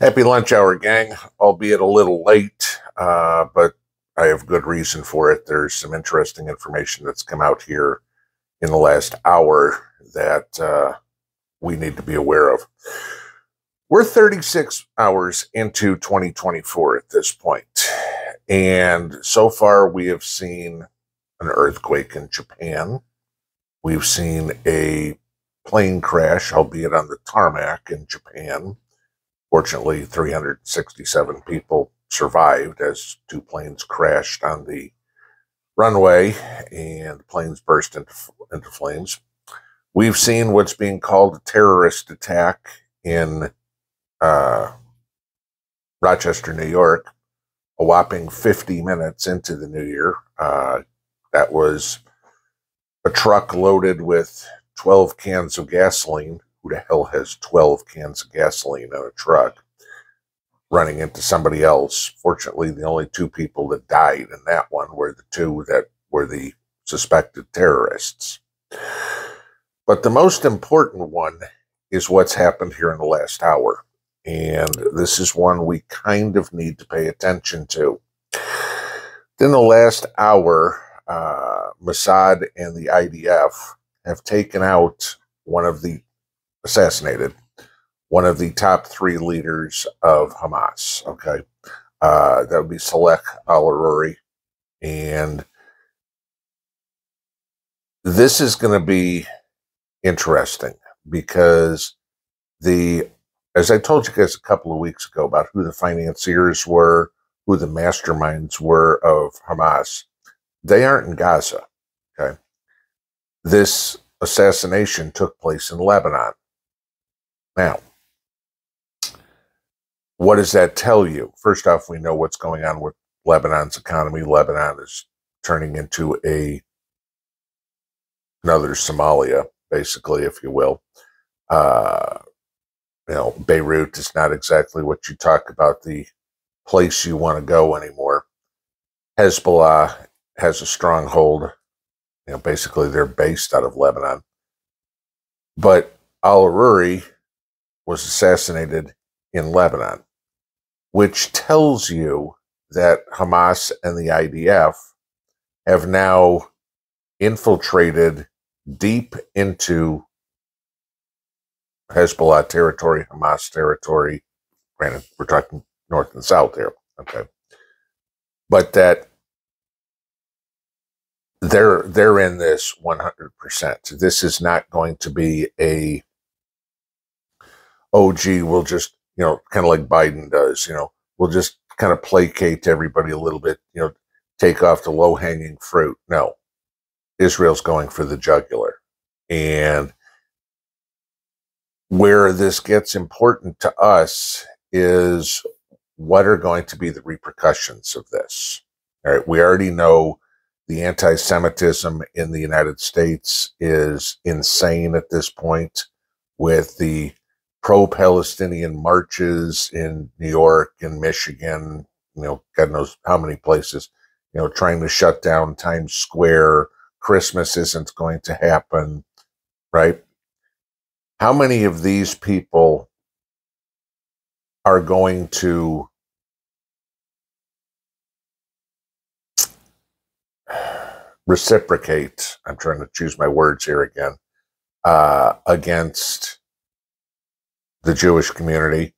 Happy lunch hour, gang, albeit a little late, uh, but I have good reason for it. There's some interesting information that's come out here in the last hour that uh, we need to be aware of. We're 36 hours into 2024 at this point, and so far we have seen an earthquake in Japan. We've seen a plane crash, albeit on the tarmac in Japan. Fortunately, 367 people survived as two planes crashed on the runway and planes burst into, into flames. We've seen what's being called a terrorist attack in uh, Rochester, New York, a whopping 50 minutes into the new year. Uh, that was a truck loaded with 12 cans of gasoline. Who the hell has 12 cans of gasoline on a truck? Running into somebody else. Fortunately, the only two people that died in that one were the two that were the suspected terrorists. But the most important one is what's happened here in the last hour. And this is one we kind of need to pay attention to. In the last hour, uh, Mossad and the IDF have taken out one of the assassinated one of the top three leaders of Hamas. Okay, uh, that would be Saleh al Arouri, and this is going to be interesting because the as I told you guys a couple of weeks ago about who the financiers were, who the masterminds were of Hamas, they aren't in Gaza. Okay. This assassination took place in Lebanon. Now, what does that tell you? First off, we know what's going on with Lebanon's economy. Lebanon is turning into a another Somalia, basically, if you will. Uh, you know, Beirut is not exactly what you talk about the place you want to go anymore. Hezbollah has a stronghold. You know, basically they're based out of Lebanon. But Al Arouri was assassinated in Lebanon, which tells you that Hamas and the IDF have now infiltrated deep into Hezbollah territory, Hamas territory. Granted, we're talking north and south here. Okay. But that they're they're in this 100%. This is not going to be a oh gee, we'll just, you know, kind of like Biden does, you know, we'll just kind of placate everybody a little bit, you know, take off the low-hanging fruit. No. Israel's going for the jugular. And where this gets important to us is what are going to be the repercussions of this? All right, we already know the anti Semitism in the United States is insane at this point with the pro Palestinian marches in New York and Michigan, you know, God knows how many places, you know, trying to shut down Times Square. Christmas isn't going to happen, right? How many of these people are going to reciprocate, I'm trying to choose my words here again, uh, against the Jewish community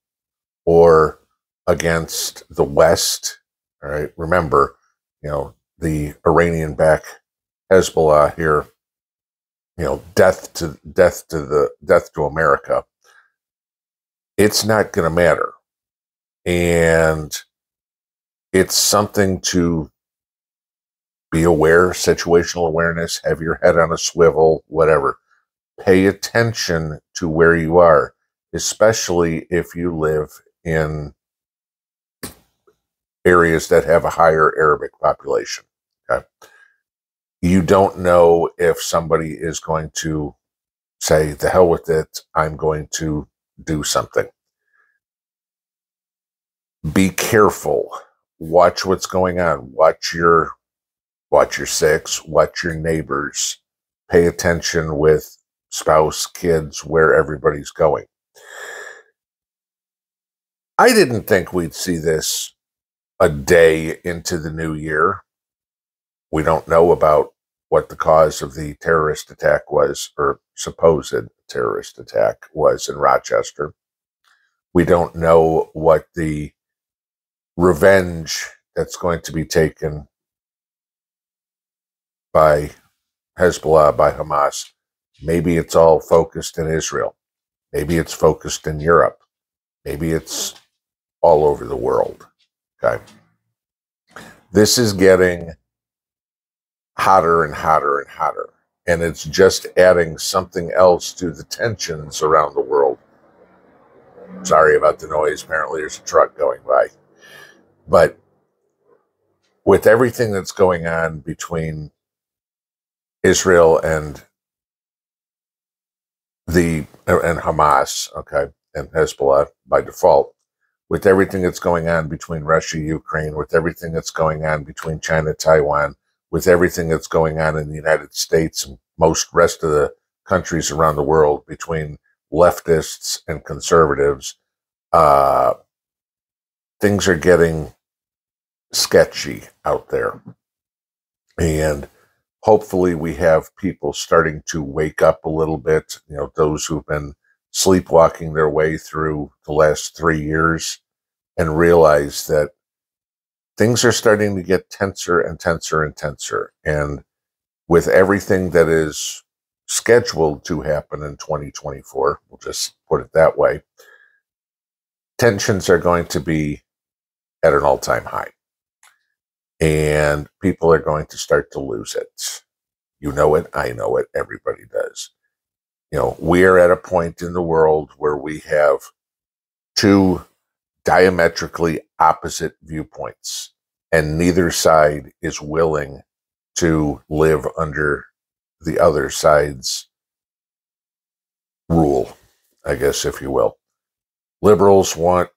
or against the West. All right. Remember, you know, the Iranian back Hezbollah here, you know, death to death to the death to America. It's not going to matter. And it's something to be aware, situational awareness, have your head on a swivel, whatever. Pay attention to where you are, especially if you live in areas that have a higher Arabic population. Okay. You don't know if somebody is going to say, the hell with it, I'm going to do something. Be careful. Watch what's going on. Watch your watch your six, watch your neighbors, pay attention with spouse, kids, where everybody's going. I didn't think we'd see this a day into the new year. We don't know about what the cause of the terrorist attack was, or supposed terrorist attack was in Rochester. We don't know what the revenge that's going to be taken by Hezbollah, by Hamas. Maybe it's all focused in Israel. Maybe it's focused in Europe. Maybe it's all over the world. Okay. This is getting hotter and hotter and hotter. And it's just adding something else to the tensions around the world. Sorry about the noise. Apparently, there's a truck going by. But with everything that's going on between Israel and the and Hamas, okay, and Hezbollah by default, with everything that's going on between Russia, Ukraine, with everything that's going on between China, Taiwan, with everything that's going on in the United States and most rest of the countries around the world between leftists and conservatives, uh, things are getting sketchy out there. And hopefully we have people starting to wake up a little bit, you know, those who've been sleepwalking their way through the last three years and realize that things are starting to get tenser and tenser and tenser. And with everything that is scheduled to happen in 2024, we'll just put it that way, tensions are going to be at an all time high. And people are going to start to lose it. You know it, I know it, everybody does. You know, we are at a point in the world where we have two diametrically opposite viewpoints, and neither side is willing to live under the other side's rule, I guess, if you will. Liberals want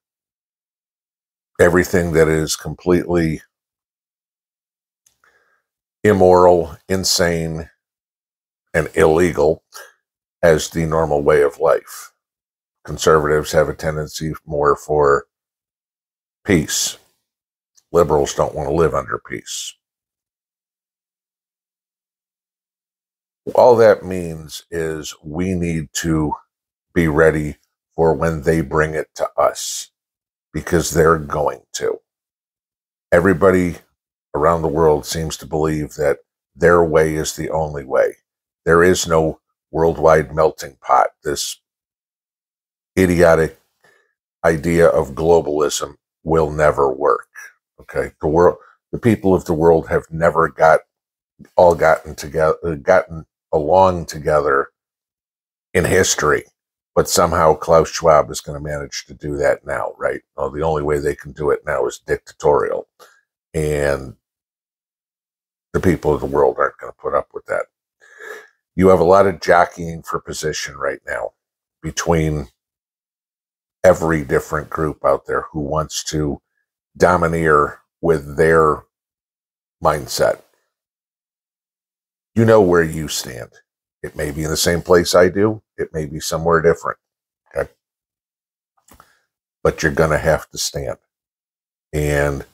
everything that is completely immoral, insane, and illegal as the normal way of life. Conservatives have a tendency more for peace. Liberals don't want to live under peace. All that means is we need to be ready for when they bring it to us because they're going to. Everybody around the world seems to believe that their way is the only way. There is no worldwide melting pot. This idiotic idea of globalism will never work. Okay, the world, the people of the world have never got all gotten together, uh, gotten along together in history. But somehow Klaus Schwab is going to manage to do that now, right? Well, the only way they can do it now is dictatorial. And the people of the world aren't going to put up with that. You have a lot of jockeying for position right now between every different group out there who wants to domineer with their mindset. You know where you stand. It may be in the same place I do, it may be somewhere different. Okay. But you're going to have to stand. And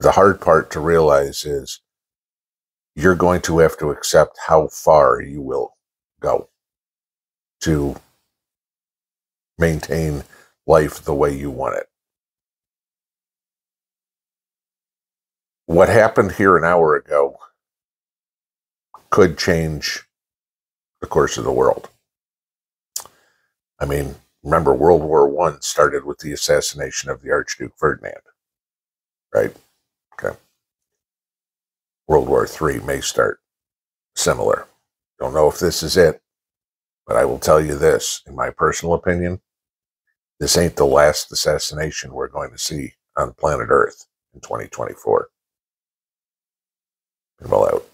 the hard part to realize is you're going to have to accept how far you will go to maintain life the way you want it. What happened here an hour ago could change the course of the world. I mean, remember World War One started with the assassination of the Archduke Ferdinand, right? Okay. World War III may start similar. Don't know if this is it, but I will tell you this, in my personal opinion, this ain't the last assassination we're going to see on planet Earth in 2024. And well out.